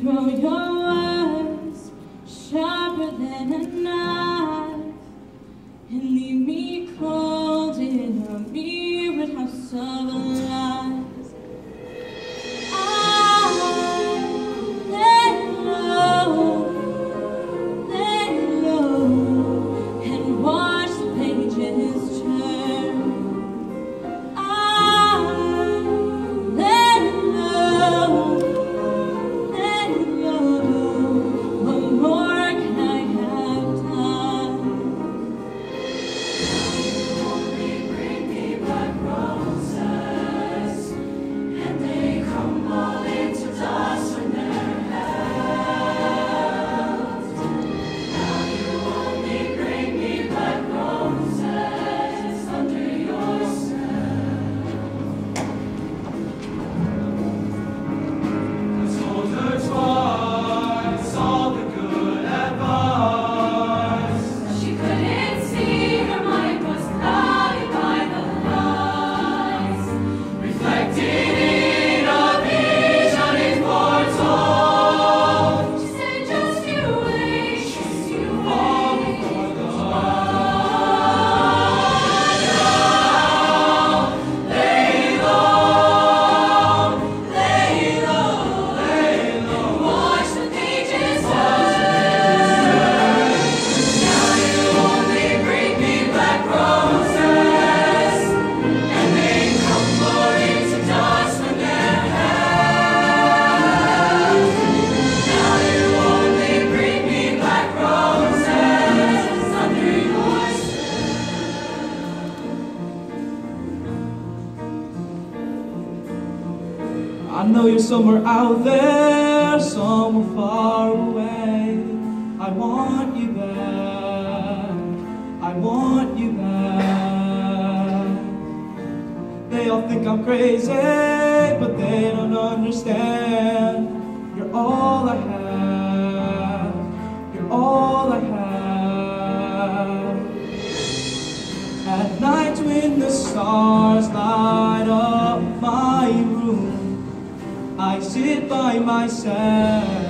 throw eyes sharper than a knife. know you're somewhere out there, somewhere far away. I want you back. I want you back. They all think I'm crazy, but they don't understand. You're all I have. You're all I have. At night when the stars lie. I sit by myself.